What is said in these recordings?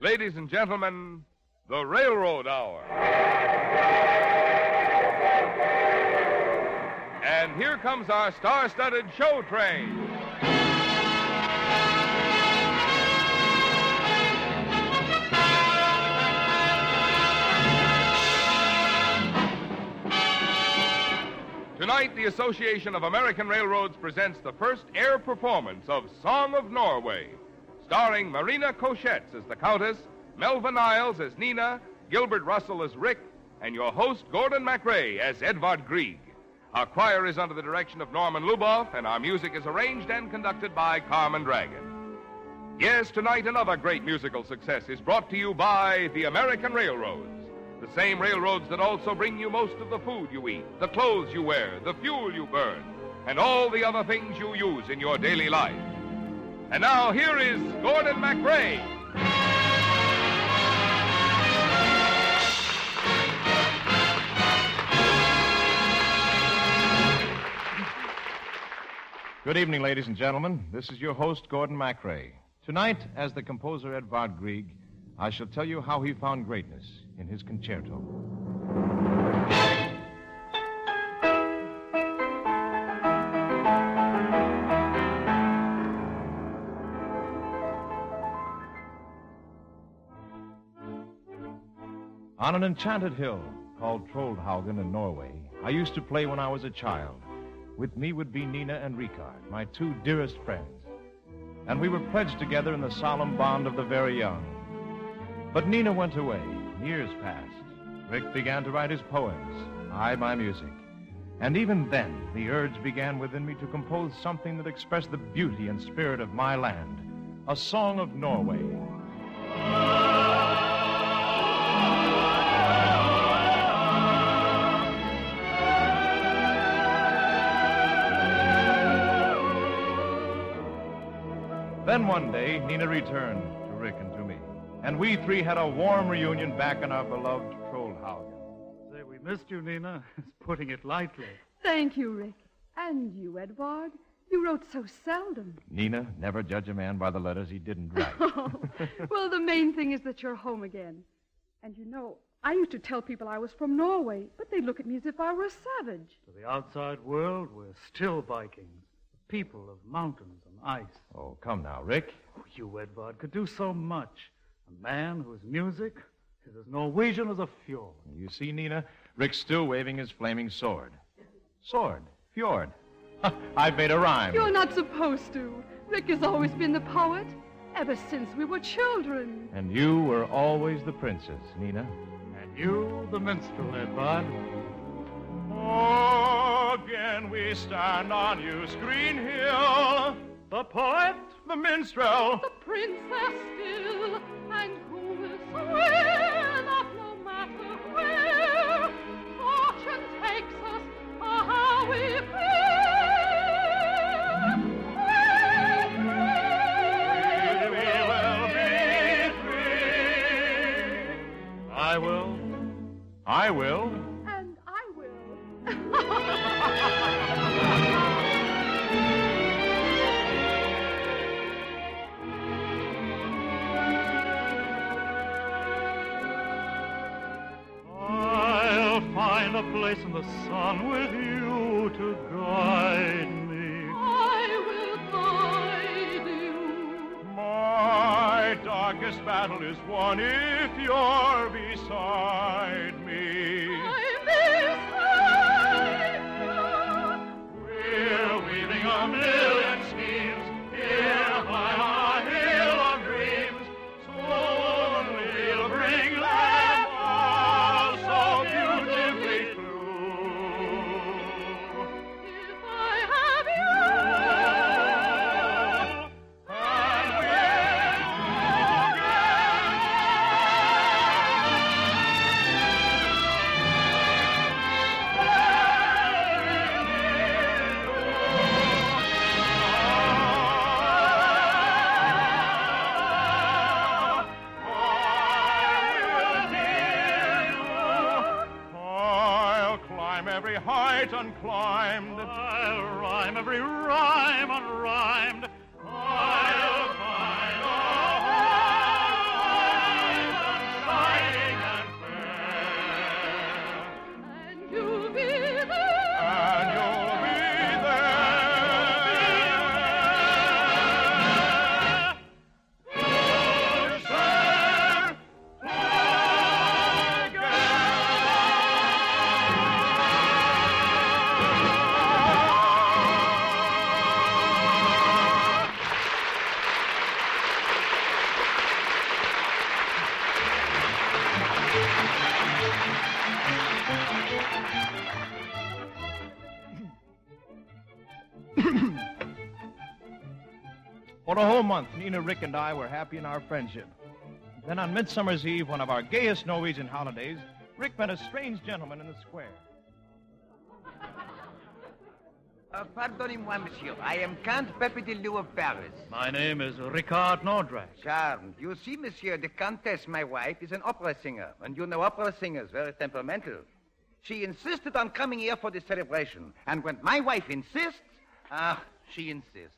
Ladies and gentlemen, the Railroad Hour. And here comes our star studded show train. Tonight, the Association of American Railroads presents the first air performance of Song of Norway, starring Marina Koschetz as the Countess, Melva Niles as Nina, Gilbert Russell as Rick, and your host, Gordon MacRae, as Edvard Grieg. Our choir is under the direction of Norman Luboff, and our music is arranged and conducted by Carmen Dragon. Yes, tonight another great musical success is brought to you by the American Railroads. The same railroads that also bring you most of the food you eat, the clothes you wear, the fuel you burn, and all the other things you use in your daily life. And now here is Gordon MacRae. Good evening, ladies and gentlemen. This is your host, Gordon MacRae. Tonight, as the composer Edvard Grieg, I shall tell you how he found greatness in his concerto. On an enchanted hill called Troldhaugen in Norway, I used to play when I was a child. With me would be Nina and Ricard, my two dearest friends. And we were pledged together in the solemn bond of the very young. But Nina went away. Years passed. Rick began to write his poems, I my music. And even then, the urge began within me to compose something that expressed the beauty and spirit of my land a song of Norway. One day, Nina returned to Rick and to me, and we three had a warm reunion back in our beloved Trollhaugen. Say, we missed you, Nina. It's putting it lightly. Thank you, Rick. And you, Edward. You wrote so seldom. Nina, never judge a man by the letters he didn't write. Oh, well, the main thing is that you're home again. And you know, I used to tell people I was from Norway, but they'd look at me as if I were a savage. To the outside world, we're still Vikings, people of mountains and ice. oh, come now, Rick. Oh, you, Edvard, could do so much. A man whose music is as Norwegian as a fjord. You see, Nina, Rick's still waving his flaming sword. Sword, fjord. I've made a rhyme. You're not supposed to. Rick has always been the poet, ever since we were children. And you were always the princess, Nina. And you, the minstrel, Edvard. Oh, again we stand on You's green hill. The poet, the minstrel. The princess still, and who will swear that no matter where fortune takes us or how we fare, We will be free. I will. I will. A place in the sun with you to guide me. I will guide you. My darkest battle is won if you're beside me. I'm beside you. We're weaving a For a whole month, Nina, Rick, and I were happy in our friendship. Then on Midsummer's Eve, one of our gayest Norwegian holidays, Rick met a strange gentleman in the square. Uh, pardonnez-moi, monsieur. I am Count Pepe de Lou of Paris. My name is Ricard Nordraak. Charmed. You see, monsieur, the countess, my wife, is an opera singer. And you know opera singers, very temperamental. She insisted on coming here for the celebration. And when my wife insists, ah, she insists.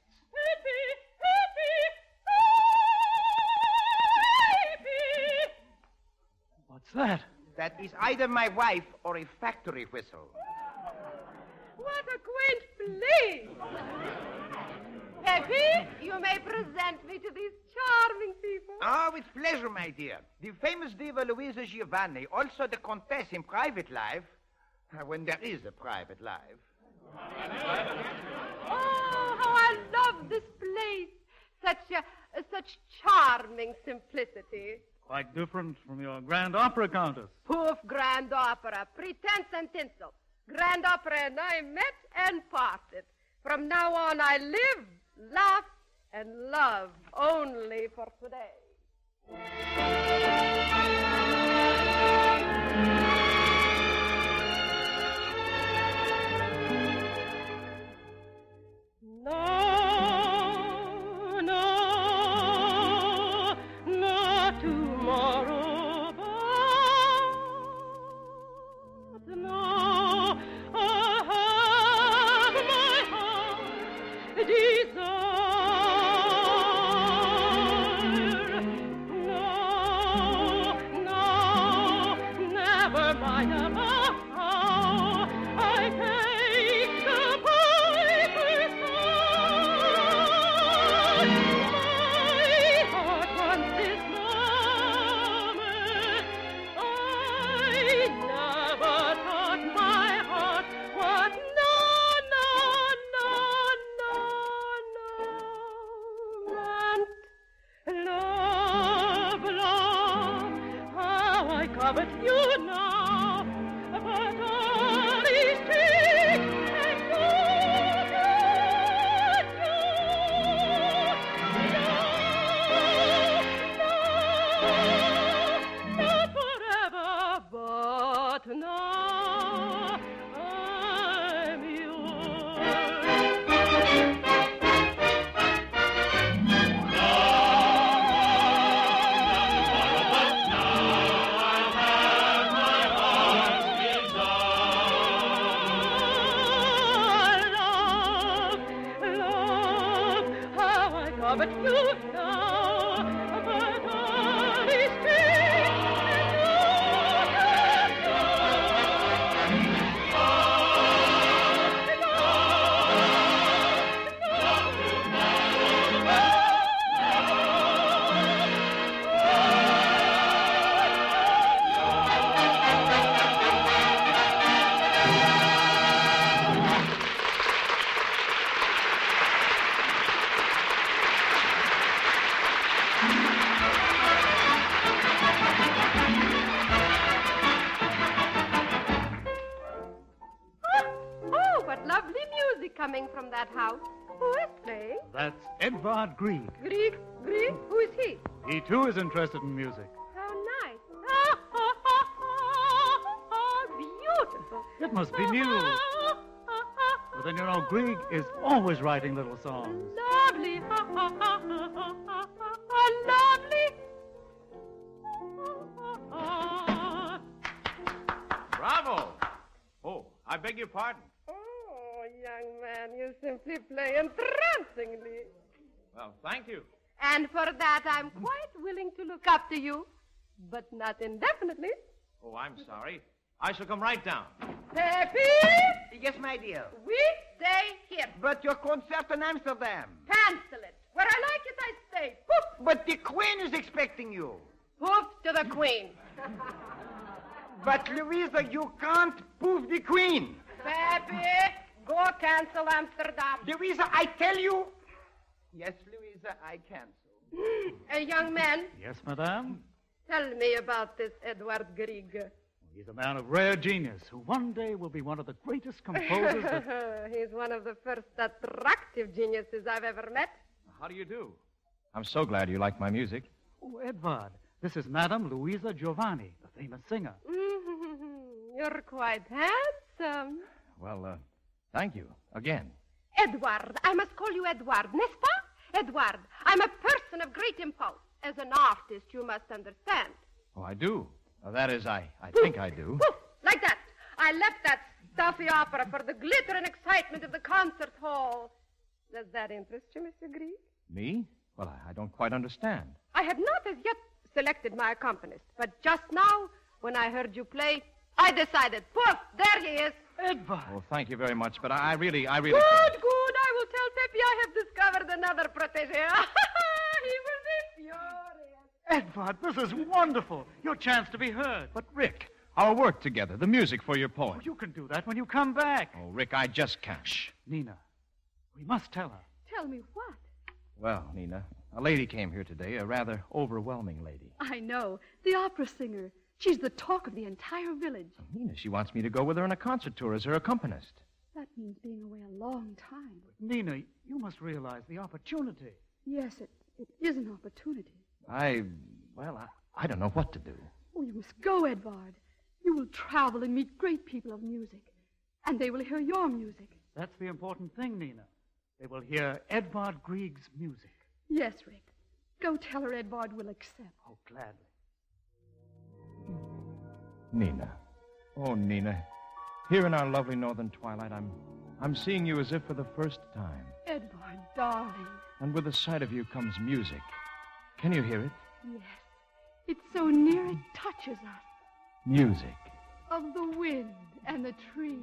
What's that? That is either my wife or a factory whistle. What a quaint place! Peppy, you may present me to these charming people. Oh, with pleasure, my dear. The famous diva Louisa Giovanni, also the Comtesse in private life, uh, when there is a private life. Oh, how I love this place! Such a, such charming simplicity. Quite different from your grand opera countess. Poof, grand opera, pretense and tinsel. Grand opera and I met and parted. From now on, I live, laugh, and love only for today. Must be new. But then you know, Grieg is always writing little songs. Lovely. Lovely. Bravo! Oh, I beg your pardon. Oh, young man, you simply play entrancingly. Well, thank you. And for that, I'm quite willing to look up to you, but not indefinitely. Oh, I'm sorry. I shall come right down. Peppy, Yes, my dear. we stay here. But your concert in Amsterdam. Cancel it. Where I like it, I stay. Poof, But the Queen is expecting you. poof to the queen. But, Louisa, you can't prove the Queen. Peppy, go cancel Amsterdam. Louisa, I tell you. Yes, Louisa, I cancel. A young man, Yes, madame? tell me about this Edward Grieg. He's a man of rare genius who one day will be one of the greatest composers that... He's one of the first attractive geniuses I've ever met. how do you do? I'm so glad you like my music. Oh, Edvard, this is Madame Louisa Giovanni, the famous singer. You're quite handsome. Well, uh, thank you again. Edward. I must call you Edward, n'est-ce pas? Edward, I'm a person of great impulse. As an artist, you must understand. Oh, I do. Uh, that is, I, I think I do. Like that. I left that stuffy opera for the glitter and excitement of the concert hall. Does that interest you, Mr. Grieg? Me? Well, I, I don't quite understand. I had not as yet selected my accompanist, but just now, when I heard you play, I decided. Poof, there he is. Edvard! Well, thank you very much, but I, I really, I really. Good, can't- good. I will tell Pepe I have discovered another protege. he will be furious. Edvard, this is wonderful. Your chance to be heard. But, Rick, our work together, the music for your Oh, poem. you can do that when you come back. Oh, Rick, I just can't. Shh, Nina. We must tell her. Tell me what? Well, Nina, a lady came here today, a rather overwhelming lady. I know. The opera singer. She's the talk of the entire village. Oh, Nina, she wants me to go with her on a concert tour as her accompanist. That means being away a long time. Nina, you must realize the opportunity. Yes, it, it is an opportunity. I, well, I, I don't know what to do. Oh, you must go, Edvard. You will travel and meet great people of music. And they will hear your music. That's the important thing, Nina. They will hear Edvard Grieg's music. Yes, Rick. Go tell her Edvard will accept. Oh, gladly. Nina. Oh, Nina. Here in our lovely northern twilight, I'm, I'm seeing you as if for the first time. Edvard, darling. And with the sight of you comes music. Can you hear it? Yes. It's so near it touches us. Music. Of the wind and the trees.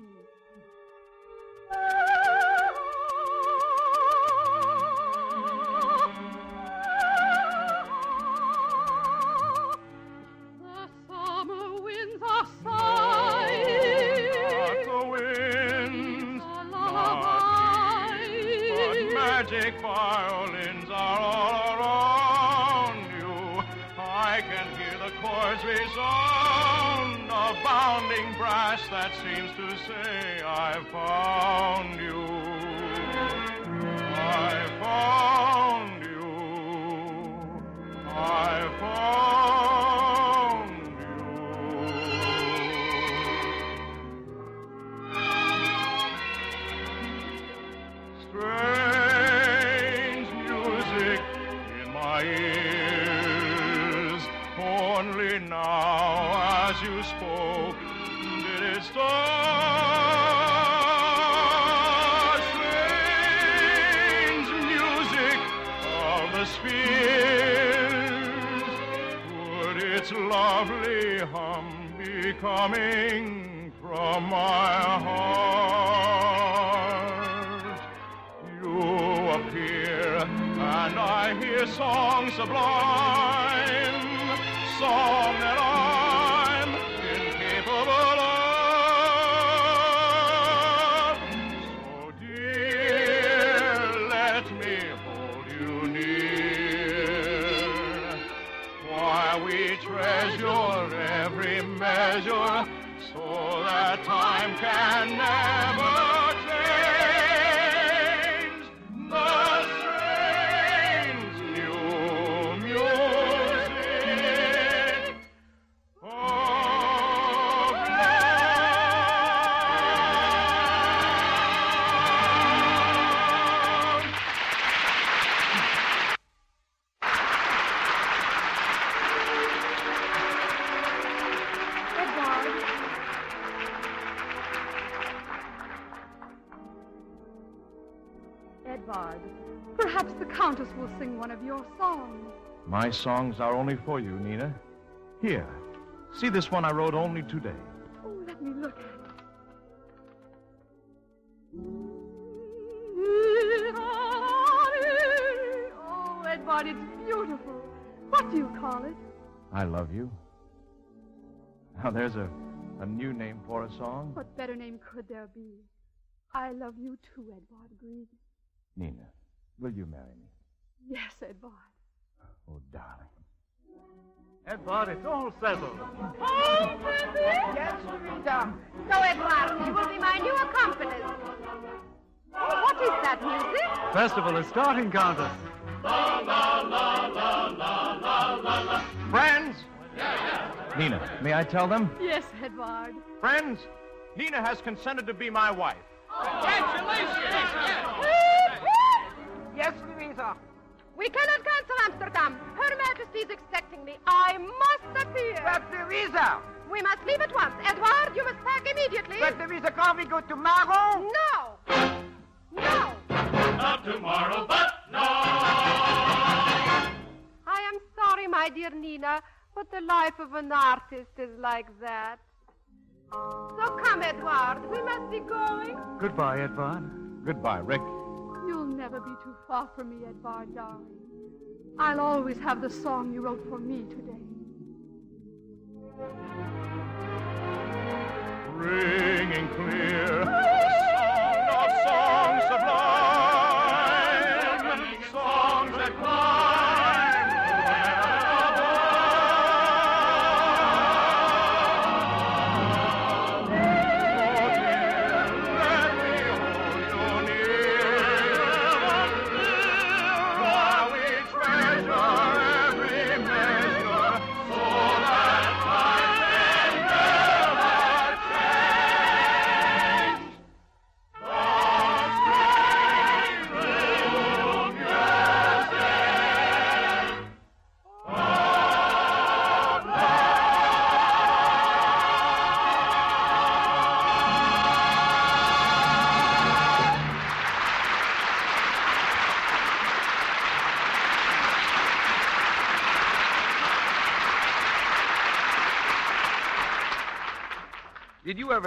That seems to say, I found you. I found you. I found its lovely hum be coming from my heart? You appear, and I hear song sublime, song that I'm My songs are only for you, Nina. Here, see this one I wrote only today. Oh, let me look at it. Oh, Edvard, it's beautiful. What do you call it? I love you. Now, there's a, a new name for a song. What better name could there be? I love you too, Edvard Grieg. Nina, will you marry me? Yes, Edvard. Oh, darling. Edvard, it's all settled. Oh, Pepe! Yes, Rita. So, Edward, you will be my new accompanist. What is that music? Festival is starting, Countess. La la la la la la la la. Friends! Nina, may I tell them? Yes, Edward. Friends, Nina has consented to be my wife. Congratulations! Yes, Louisa. We cannot cancel Amsterdam. Her Majesty is expecting me. I must appear. But the visa. We must leave at once. Edward, you must pack immediately. But the visa, can't we go tomorrow? No. No. Not tomorrow, but now. I am sorry, my dear Nina, but the life of an artist is like that. So come, Edward. We must be going. Goodbye, Edward. Goodbye, Rick. You'll never be too far from me, Edvard, darling. I'll always have the song you wrote for me today. ringing clear.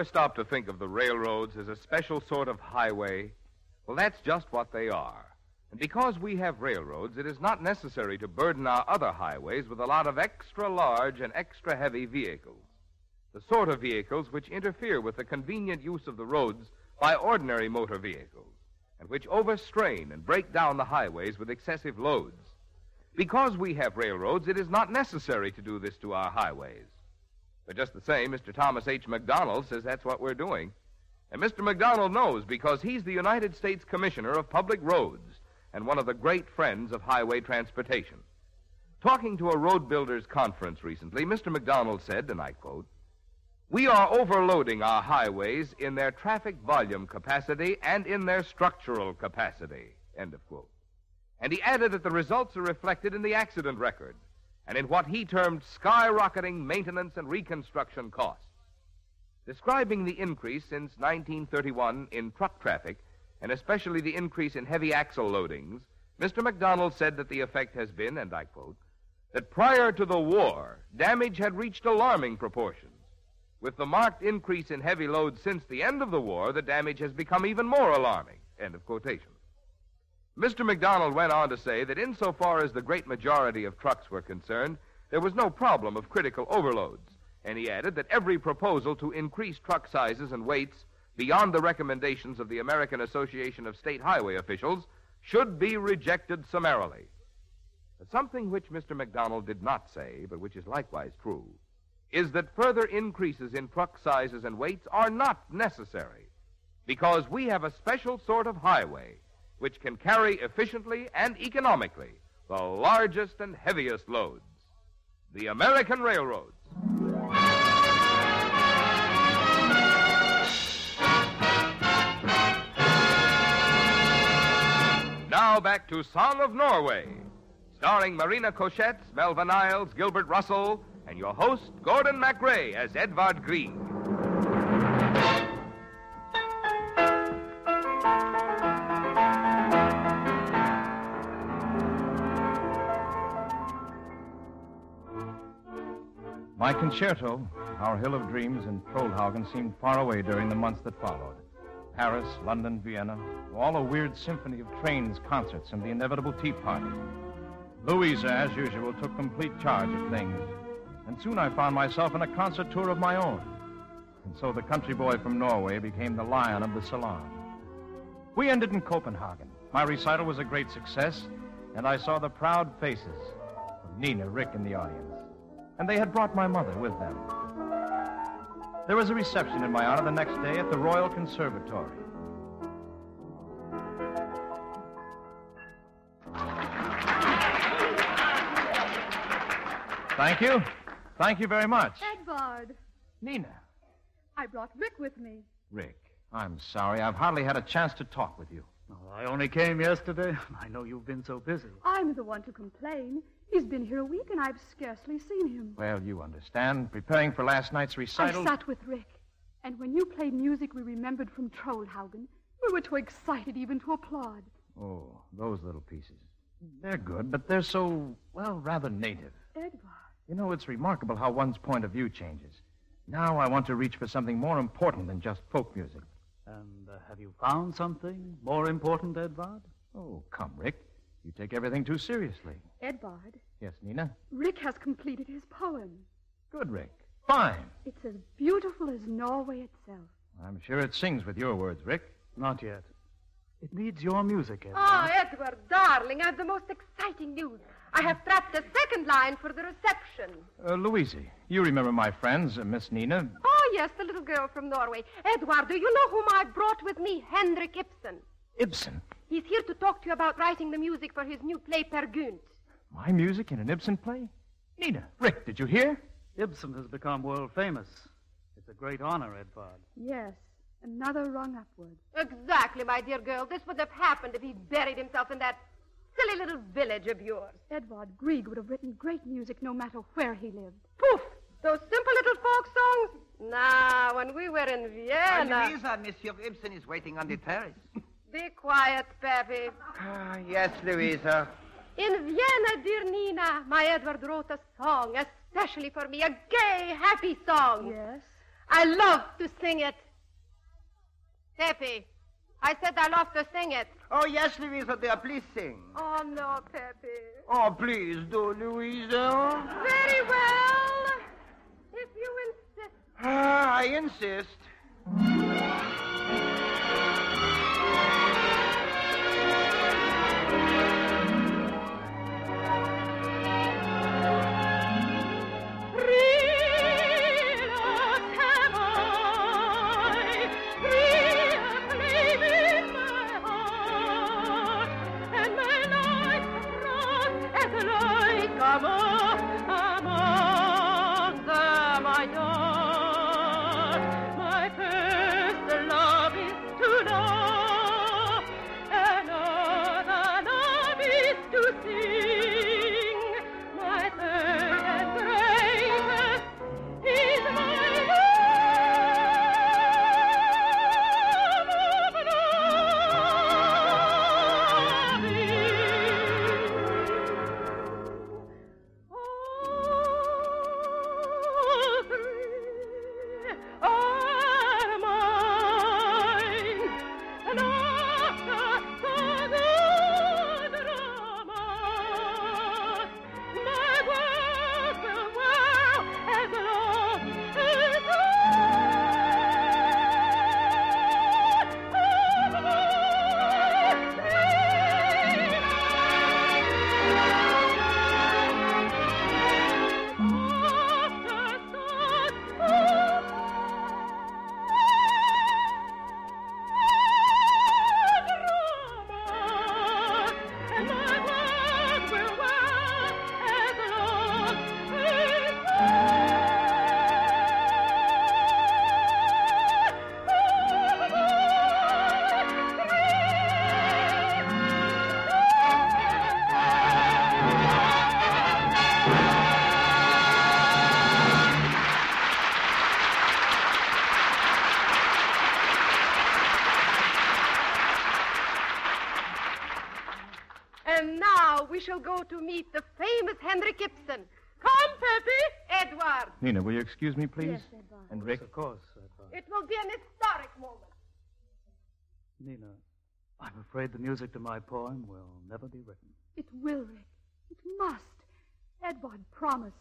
Ever stop to think of the railroads as a special sort of highway? Well, that's just what they are. And because we have railroads, it is not necessary to burden our other highways with a lot of extra large and extra heavy vehicles. The sort of vehicles which interfere with the convenient use of the roads by ordinary motor vehicles, and which overstrain and break down the highways with excessive loads. Because we have railroads, it is not necessary to do this to our highways. But just the same, Mr. Thomas H. McDonald says that's what we're doing. And Mr. McDonald knows because he's the United States Commissioner of Public Roads and one of the great friends of highway transportation. Talking to a road builders conference recently, Mr. McDonald said, and I quote, We are overloading our highways in their traffic volume capacity and in their structural capacity. End of quote. And he added that the results are reflected in the accident record and in what he termed skyrocketing maintenance and reconstruction costs. Describing the increase since 1931 in truck traffic, and especially the increase in heavy axle loadings, Mr. McDonald said that the effect has been, and I quote, that prior to the war, damage had reached alarming proportions. With the marked increase in heavy loads since the end of the war, the damage has become even more alarming. End of quotation. Mr. McDonald went on to say that insofar as the great majority of trucks were concerned, there was no problem of critical overloads. And he added that every proposal to increase truck sizes and weights beyond the recommendations of the American Association of State Highway Officials should be rejected summarily. Something which Mr. McDonald did not say, but which is likewise true, is that further increases in truck sizes and weights are not necessary because we have a special sort of highway which can carry efficiently and economically the largest and heaviest loads the American railroads. Now back to Song of Norway, starring Marina Koschetz, Melva Niles, Gilbert Russell, and your host, Gordon MacRae, as Edvard Grieg. My concerto, Our Hill of Dreams, and Trollhaugen seemed far away during the months that followed. Paris, London, Vienna, all a weird symphony of trains, concerts, and the inevitable tea party. Louisa, as usual, took complete charge of things. And soon I found myself in a concert tour of my own. And so the country boy from Norway became the lion of the salon. We ended in Copenhagen. My recital was a great success, and I saw the proud faces of Nina, Rick, and the audience and they had brought my mother with them. There was a reception in my honor the next day at the Royal Conservatory. Thank you. Thank you very much. Edvard. Nina. I brought Rick with me. Rick, I'm sorry. I've hardly had a chance to talk with you. Oh, I only came yesterday. I know you've been so busy. I'm the one to complain. He's been here a week and I've scarcely seen him. Well, you understand. Preparing for last night's recital. I sat with Rick, and when you played music we remembered from Trollhaugen, we were too excited even to applaud. Oh, those little pieces. They're good, but they're so, well, rather native. Edvard, You know, it's remarkable how one's point of view changes. Now I want to reach for something more important than just folk music. And uh, have you found something more important, Edvard? Oh, come, Rick. You take everything too seriously. Edvard, Yes, Nina? Rick has completed his poem. Good, Rick. Fine. It's as beautiful as Norway itself. I'm sure it sings with your words, Rick. Not yet. It needs your music, Edvard. Oh, Edward, darling, I have the most exciting news. I have trapped a second line for the reception. Uh, Louise, you remember my friends, uh, Miss Nina? Oh, yes, the little girl from Norway. Edward, do you know whom I brought with me? Henrik Ibsen. Ibsen. He's here to talk to you about writing the music for his new play, Peer Gynt. My music in an Ibsen play? Nina, Rick, did you hear? Ibsen has become world famous. It's a great honor, Edvard. Yes, another rung upward. Exactly, my dear girl. This would have happened if he'd buried himself in that silly little village of yours. Edvard Grieg would have written great music no matter where he lived. Poof! Those simple little folk songs? Nah, when we were in Vienna. Louisa, Monsieur Ibsen is waiting on the terrace. Be quiet, Peppy. Ah, yes, Louisa. In Vienna, dear Nina, my Edward wrote a song especially for me, a gay, happy song. Yes? I love to sing it. Peppy, I said I love to sing it. Oh, yes, Louisa, dear, please sing. Oh, no, Peppy. Oh, please do, Louisa. Very well. If you insist. Ah, I insist. Meet the famous Henrik Ibsen. Come, Peppy, Edward. Nina, will you excuse me, please? Yes, Edvard. And Rick? Of course, Edvard. It will be an historic moment. Nina, I'm afraid the music to my poem will never be written. It will, Rick. It must. Edvard promised.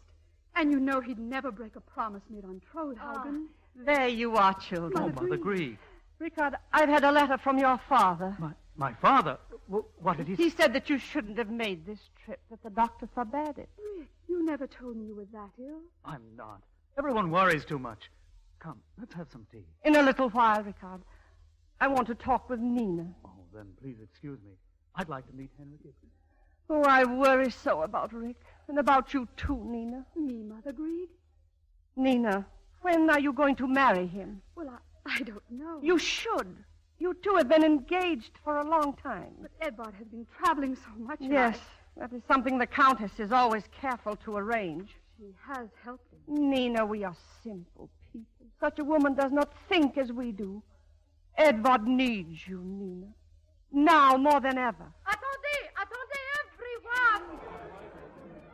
And you know he'd never break a promise made on Trollhaugen. Ah, there you are, children. Oh, Mother Grieg. Richard, I've had a letter from your father. My, my father? W- what did he He said that you shouldn't have made this trip, that the doctor forbade it. Rick, you never told me you were that ill. I'm not. Everyone worries too much. Come, let's have some tea. In a little while, Richard. I want to talk with Nina. Oh, then please excuse me. I'd like to meet Henrik Ibsen. Oh, I worry so about Rick. And about you, too, Nina. Me, Mother Grieg? Nina, when are you going to marry him? Well, I, I don't know. You should. You two have been engaged for a long time. But Edvard has been traveling so much. Yes, I- that is something the Countess is always careful to arrange. She has helped him. Nina, we are simple people. Such a woman does not think as we do. Edward needs you, Nina. Now more than ever. Attendez, attendez, everyone!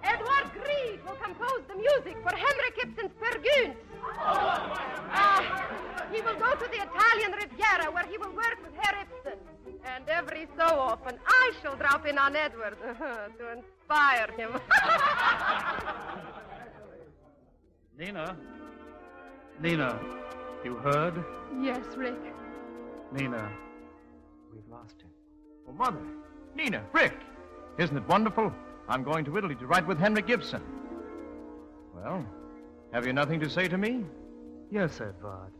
Edward Grieg will compose the music for Henrik Ibsen's Peer Gynt. Ah, he will go to the Italian Riviera where he will work with Herr Ibsen. And every so often, I shall drop in on Edward to inspire him. Nina. Nina, you heard? Yes, Rick. Nina, we've lost him. Oh, Mother. Nina, Rick. Isn't it wonderful? I'm going to Italy to write with Henrik Ibsen. Well, have you nothing to say to me? Yes, Edvard.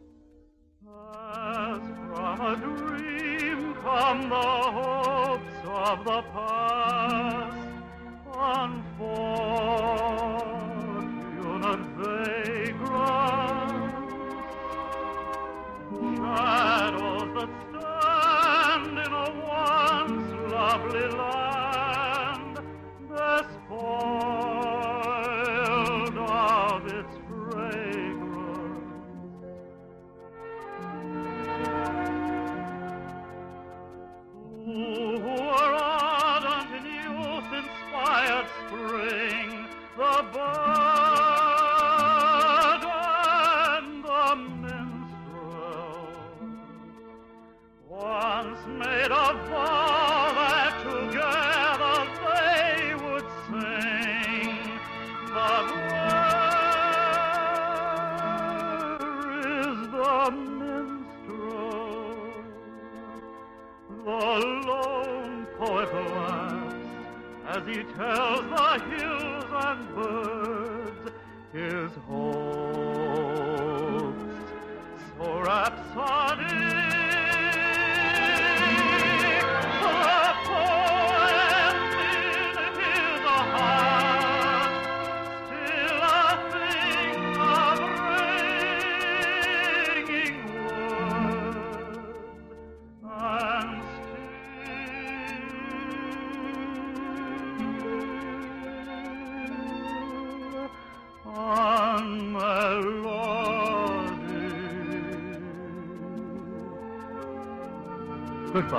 As from a dream come the hopes of the past, unfortunate vagrants, shadows that stand in a once lovely land, despoiled The lone poet laughs as he tells the birds his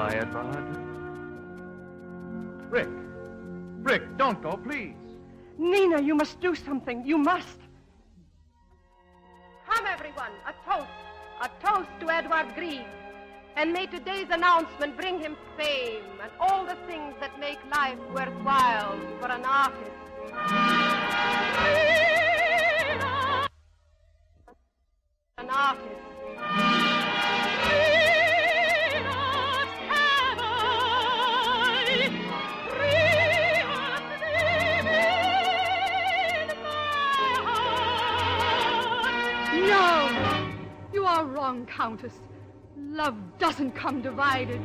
Goodbye, Edvard. Rick. Rick, don't go, please. Nina, you must do something. You must. Come, everyone, a toast. A toast to Edward Grieg. And may today's announcement bring him fame and all the things that make life worthwhile for an artist. An artist. Countess. Love doesn't come divided.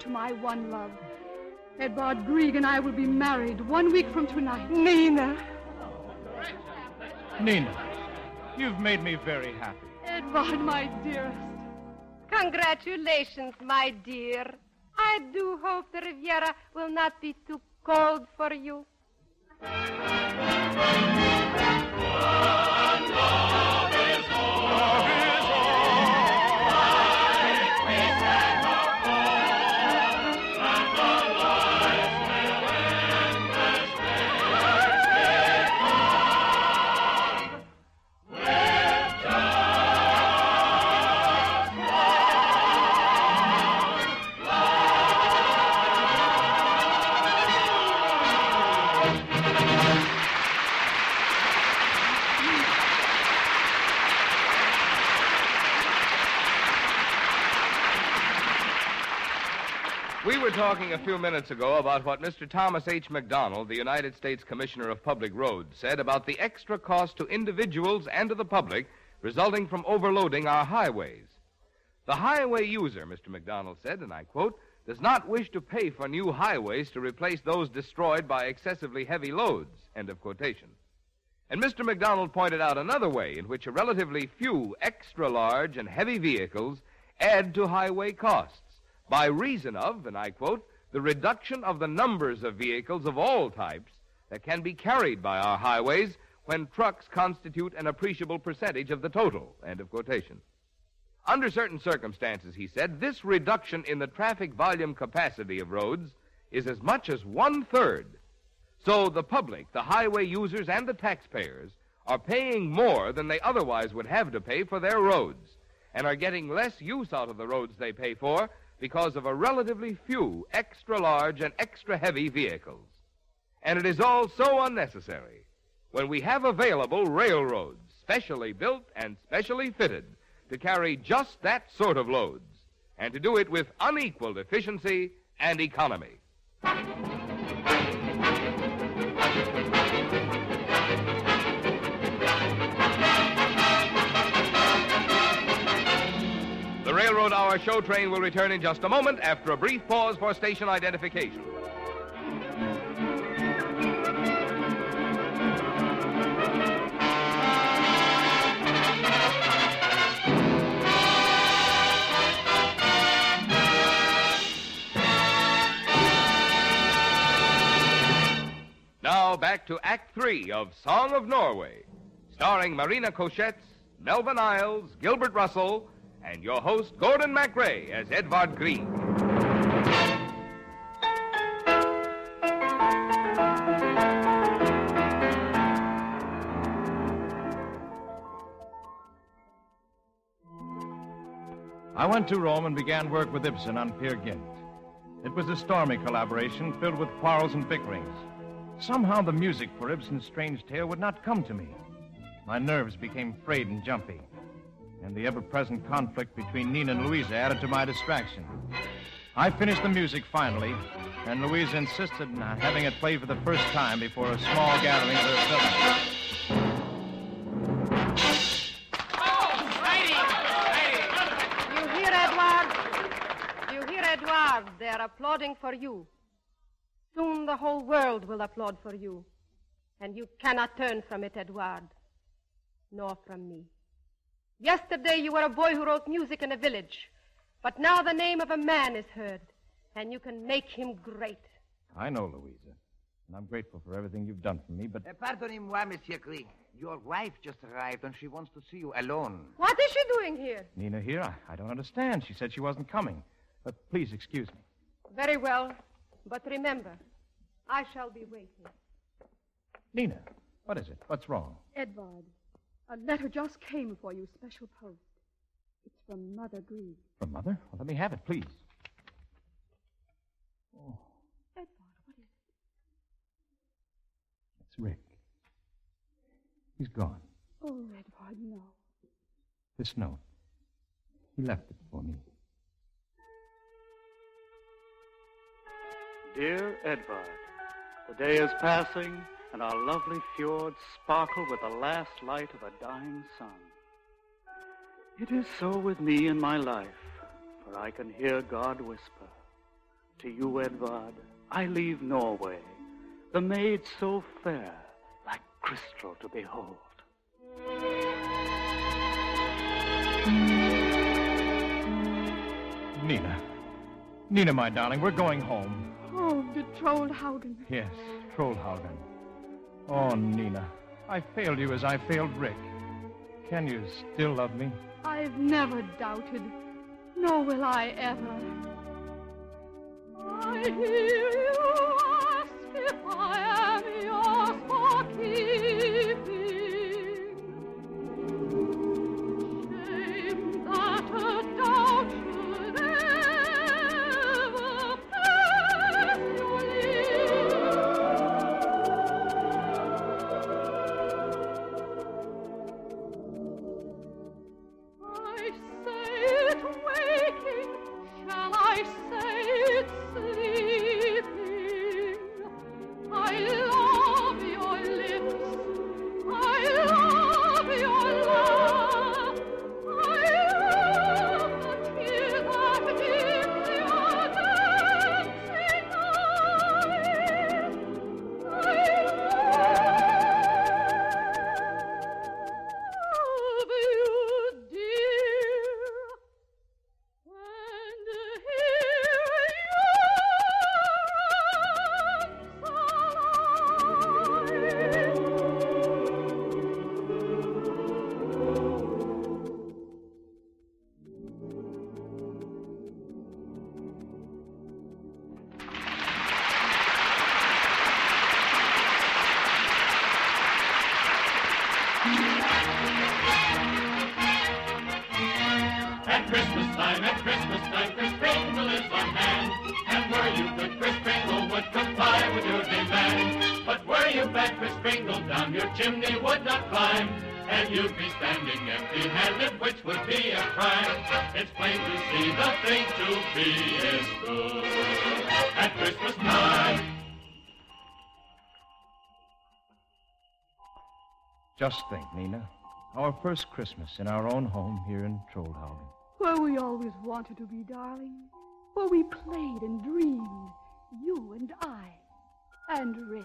To my one love. Edvard Grieg and I will be married one week from tonight. Nina. Nina, you've made me very happy. Edvard, my dearest. Congratulations, my dear. I do hope the Riviera will not be too cold for you. Talking a few minutes ago about what Mr. Thomas H. McDonald, the United States Commissioner of Public Roads, said about the extra cost to individuals and to the public resulting from overloading our highways. The highway user, Mr. McDonald said, and I quote, does not wish to pay for new highways to replace those destroyed by excessively heavy loads. End of quotation. And Mr. McDonald pointed out another way in which a relatively few extra large and heavy vehicles add to highway costs by reason of, and I quote, the reduction of the numbers of vehicles of all types that can be carried by our highways when trucks constitute an appreciable percentage of the total. End of quotation. Under certain circumstances, he said, this reduction in the traffic volume capacity of roads is as much as one third. So the public, the highway users, and the taxpayers are paying more than they otherwise would have to pay for their roads and are getting less use out of the roads they pay for because of a relatively few extra large and extra heavy vehicles. And it is all so unnecessary when we have available railroads, specially built and specially fitted to carry just that sort of loads and to do it with unequaled efficiency and economy. Railroad Hour show train will return in just a moment after a brief pause for station identification. Now back to Act Three of Song of Norway, starring Marina Koschetz, Melvin Isles, Gilbert Russell, and your host, Gordon MacRae, as Edvard Grieg. I went to Rome and began work with Ibsen on Peer Gynt. It was a stormy collaboration filled with quarrels and bickerings. Somehow the music for Ibsen's strange tale would not come to me. My nerves became frayed and jumpy, and the ever present conflict between Nina and Louisa added to my distraction. I finished the music finally, and Louisa insisted on having it played for the first time before a small gathering of her oh, hear, Edward? You hear, Edward? They're applauding for you. Soon the whole world will applaud for you. And you cannot turn from it, Edward. Nor from me. Yesterday you were a boy who wrote music in a village. But now the name of a man is heard. And you can make him great. I know, Louisa, and I'm grateful for everything you've done for me, but Uh, Pardonnez-moi, Monsieur Grieg. Your wife just arrived and she wants to see you alone. What is she doing here? Nina here, I, I don't understand. She said she wasn't coming. But please excuse me. Very well. But remember, I shall be waiting. Nina, what is it? What's wrong? Edvard, a letter just came for you, special post. It's from Mother Grieg. From Mother? Well, let me have it, please. Oh, Edvard, what is it? it's Rick. He's gone. Oh, Edvard, no. This note. He left it for me. Dear Edvard, the day is passing, and our lovely fjords sparkle with the last light of a dying sun. It is so with me in my life, for I can hear God whisper, To you, Edvard, I leave Norway, the maid so fair, like crystal to behold. Nina. Nina, my darling, we're going home. Oh, the Troldhaugen. Yes, Troldhaugen. Oh, Nina, I failed you as I failed Rick. Can you still love me? I've never doubted, nor will I ever. I hear you ask if I am It's to see the thing to be is good at Christmas time. Just think, Nina. Our first Christmas in our own home here in Troldhaugen. Where we always wanted to be, darling. Where we played and dreamed. You and I. And Rick.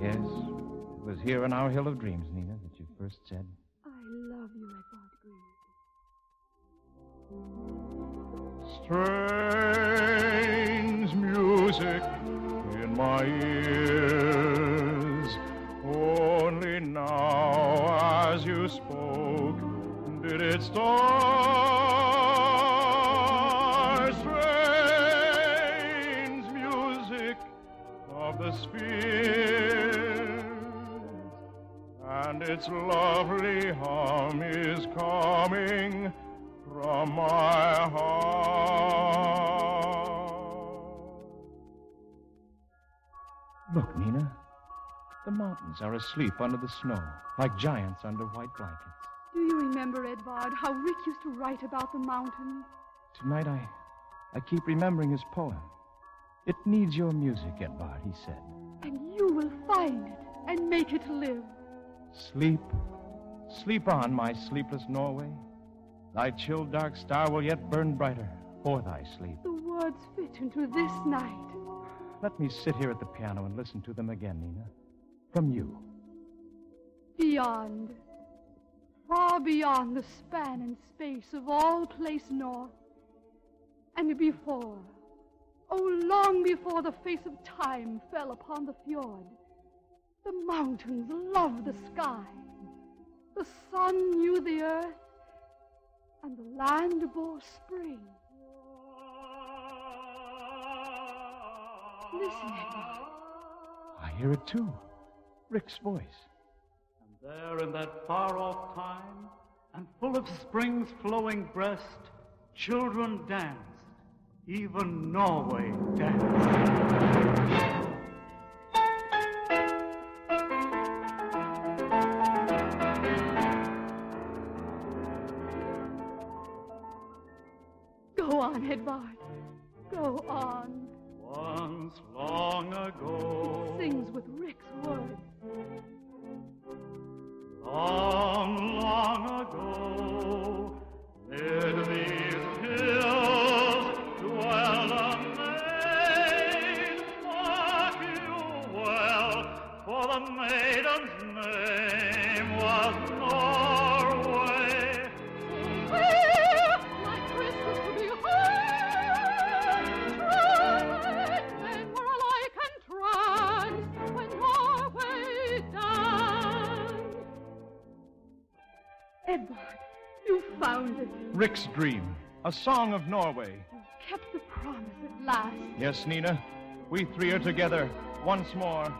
Yes, it was here on our Hill of Dreams, Nina, that you first said. I love you, Strange Edvard music in my ears. Only now, as you spoke, did it start. Strange music of the spheres, and its lovely hum is coming from my heart. Look, Nina. The mountains are asleep under the snow, like giants under white blankets. Do you remember, Edvard, how Rick used to write about the mountains? Tonight I I keep remembering his poem. It needs your music, Edvard, he said. And you will find it and make it live. Sleep. Sleep on, my sleepless Norway. Thy chill dark star will yet burn brighter for thy sleep. The words fit into this night. Let me sit here at the piano and listen to them again, Nina. From you. Beyond, far beyond the span and space of all place north, and before, oh, long before the face of time fell upon the fjord, the mountains loved the sky, the sun knew the earth, and the land bore spring. Listen, Edvard. I hear it too. Rick's voice. And there in that far off time, and full of spring's flowing breast, children danced. Even Norway danced. Rick's Dream. A song of Norway. You kept the promise at last. Yes, Nina. We three are together once more.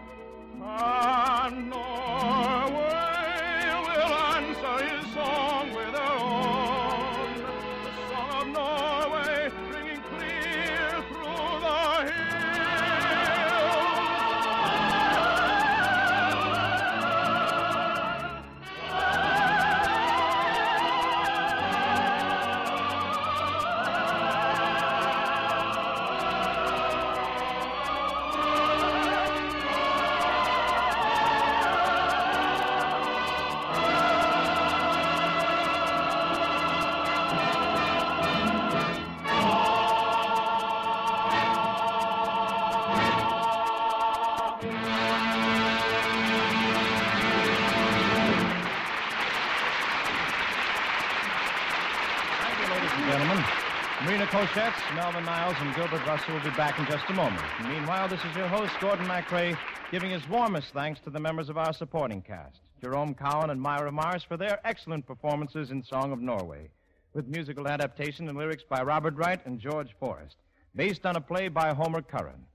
Koschetz, Melvin Niles, and Gilbert Russell will be back in just a moment. Meanwhile, this is your host, Gordon MacRae, giving his warmest thanks to the members of our supporting cast, Jerome Cowan and Myra Mars, for their excellent performances in Song of Norway, with musical adaptation and lyrics by Robert Wright and George Forrest, based on a play by Homer Curran.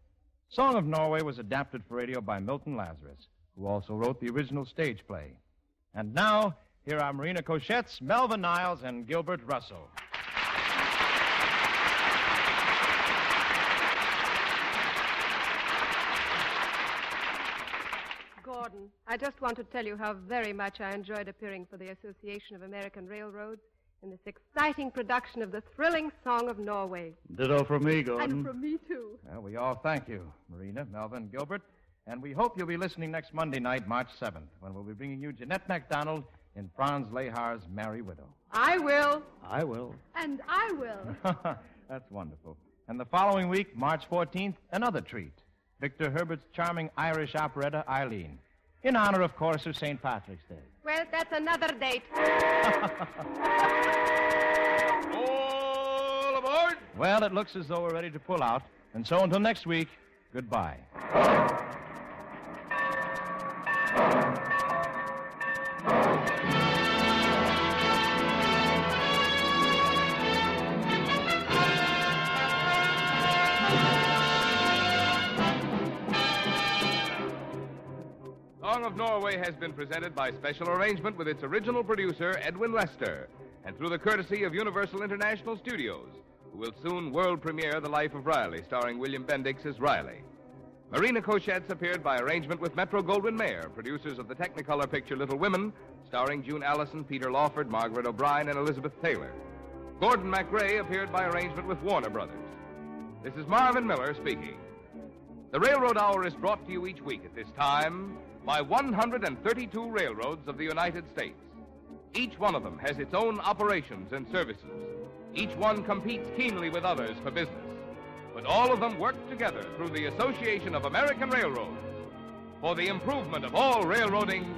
Song of Norway was adapted for radio by Milton Lazarus, who also wrote the original stage play. And now, here are Marina Koschetz Melvin Niles and Gilbert Russell. Gordon, I just want to tell you how very much I enjoyed appearing for the Association of American Railroads in this exciting production of the thrilling Song of Norway. Ditto from me, Gordon. And from me, too. Well, we all thank you, Marina, Melvin, Gilbert, and we hope you'll be listening next Monday night, March 7th, when we'll be bringing you Jeanette MacDonald in Franz Lehar's Merry Widow. I will. I will. And I will. That's wonderful. And the following week, March 14th, another treat. Victor Herbert's charming Irish operetta, Eileen. In honor, of course, of St. Patrick's Day. Well, that's another date. All aboard! Well, it looks as though we're ready to pull out. And so until next week, goodbye. Has been presented by special arrangement with its original producer, Edwin Lester, and through the courtesy of Universal International Studios, who will soon world premiere The Life of Riley, starring William Bendix as Riley. Marina Koschetz appeared by arrangement with Metro Goldwyn Mayer, producers of the Technicolor picture Little Women, starring June Allyson, Peter Lawford, Margaret O'Brien, and Elizabeth Taylor. Gordon MacRae appeared by arrangement with Warner Brothers. This is Marvin Miller speaking. The Railroad Hour is brought to you each week at this time by 132 railroads of the United States. Each one of them has its own operations and services. Each one competes keenly with others for business. But all of them work together through the Association of American Railroads for the improvement of all railroading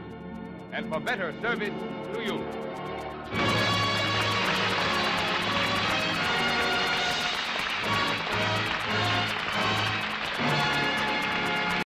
and for better service to you.